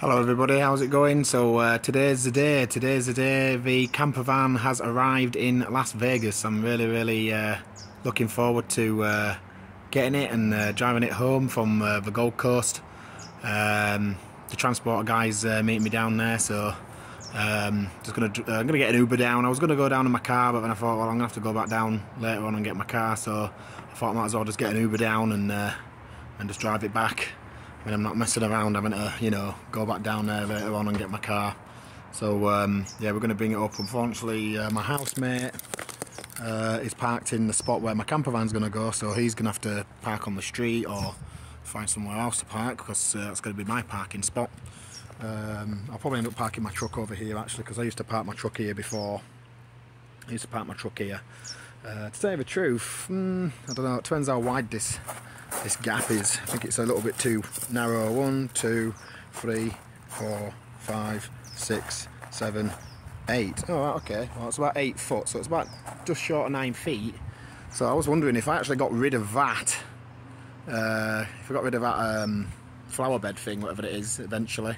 Hello everybody, how's it going? So uh, today's the day, today's the day the camper van has arrived in Las Vegas. I'm really, really uh, looking forward to uh, getting it and uh, driving it home from uh, the Gold Coast. Um, the transport guys uh, meet me down there, so um, just gonna I'm gonna get an Uber down. I was gonna go down in my car, but then I thought, well, I'm gonna have to go back down later on and get my car. So I thought I might as well just get an Uber down and and just drive it back when I'm not messing around having to, you know, go back down there later on and get my car. So um, yeah, we're going to bring it up. Unfortunately, uh, my housemate uh, is parked in the spot where my camper van's going to go, so he's going to have to park on the street or find somewhere else to park because uh, that's going to be my parking spot. Um, I'll probably end up parking my truck over here actually because I used to park my truck here before. I used to park my truck here. Uh, to tell you the truth, mm, I don't know, it depends how wide this this gap is. I think it's a little bit too narrow. One, two, three, four, five, six, seven, eight. Oh, okay. Well, it's about eight foot, so it's about just short of nine feet. So I was wondering if I actually got rid of that, uh, if I got rid of that um, flower bed thing, whatever it is, eventually,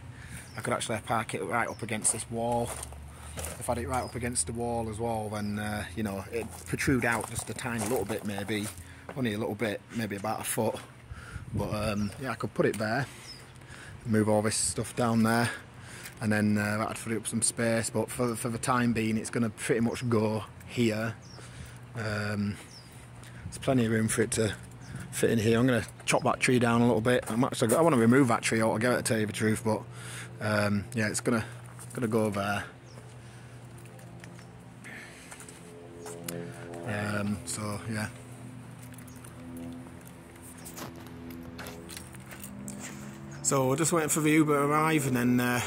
I could actually park it right up against this wall. If I had it right up against the wall as well, then, uh, you know, it protrude out just a tiny little bit maybe only a little bit, maybe about a foot. But um, yeah, I could put it there, move all this stuff down there, and then uh, that'd free up some space. But for, for the time being, it's going to pretty much go here. Um, there's plenty of room for it to fit in here. I'm going to chop that tree down a little bit. I'm actually, I want to remove that tree altogether to tell you the truth, but um, yeah, it's going to go there. So yeah, So we're just waiting for the Uber to arrive and then, uh,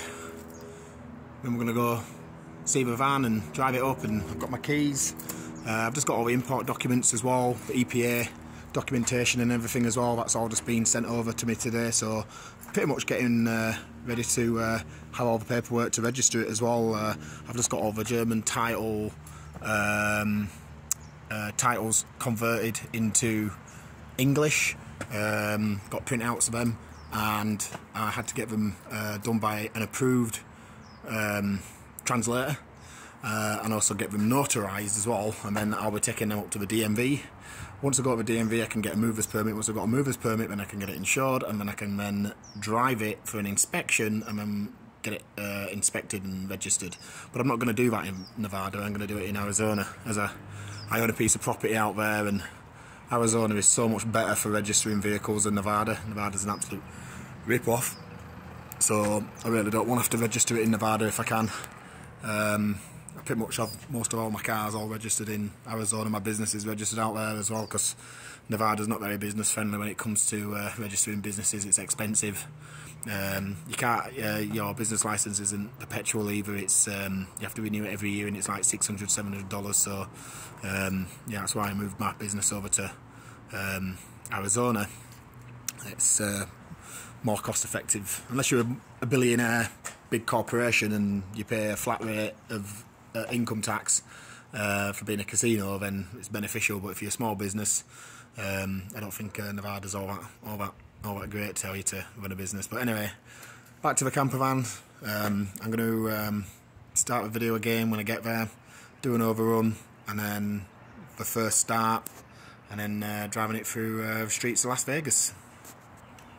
then we're going to go see the van and drive it up and I've got my keys. Uh, I've just got all the import documents as well, the EPA documentation and everything as well. That's all just been sent over to me today. So pretty much getting uh, ready to uh, have all the paperwork to register it as well. Uh, I've just got all the German title um, uh, titles converted into English. Um, got printouts of them and I had to get them uh, done by an approved um, translator uh, and also get them notarized as well and then I'll be taking them up to the DMV once I go to the DMV I can get a mover's permit. Once I've got a mover's permit then I can get it insured and then I can then drive it for an inspection and then get it uh, inspected and registered. But I'm not going to do that in Nevada. I'm going to do it in Arizona as a I own a piece of property out there and Arizona is so much better for registering vehicles than Nevada. Nevada's an absolute rip-off. So I really don't want to have to register it in Nevada if I can. Um, pretty much have most of all my cars all registered in Arizona. My business is registered out there as well because Nevada's not very business friendly when it comes to uh, registering businesses. It's expensive. Um, you can't. Uh, your business license isn't perpetual either. It's um, you have to renew it every year, and it's like 600 700 dollars. So um, yeah, that's why I moved my business over to um, Arizona. It's uh, more cost effective, unless you're a billionaire, big corporation, and you pay a flat rate of uh, income tax. Uh, for being a casino, then it's beneficial. But if you're a small business, um, I don't think uh, Nevada's all that all that all that great to tell you to run a business. But anyway, back to the camper van. Um, I'm going to um, start the video again when I get there, do an overrun, and then the first start, and then uh, driving it through uh, the streets of Las Vegas.